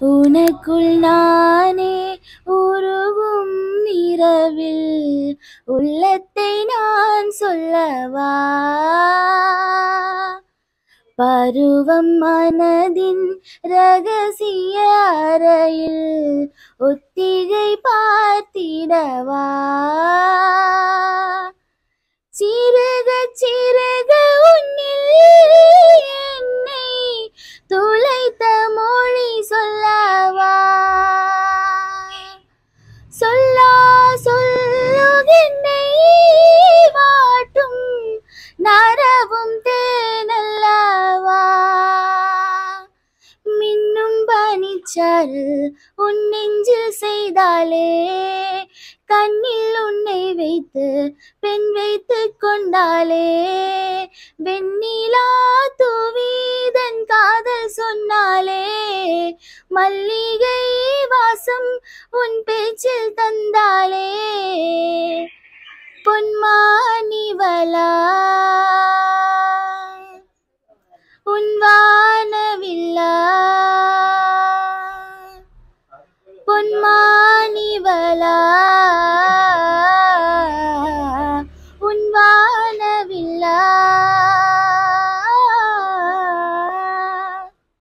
உனக்குள் நானே உருவும் இரவில் உள்ளத்தை நான் சொல்லவா? பருவம் மனதின் ரகசிய அறையில் ஒத்திகை பார்த்திடவா? பணிச்சாரு உன் நெஞ்சில் செய்தாலே. கண்ணில் உன்னை வைத்து பெண் வைத்து கொண்டாலே. வெண்ணிலா தூவீதன் காதல் சொன்னாலே. மல்லிகை வாசம் உன் பேச்சில் தந்தாலே. பொன்மானிவலா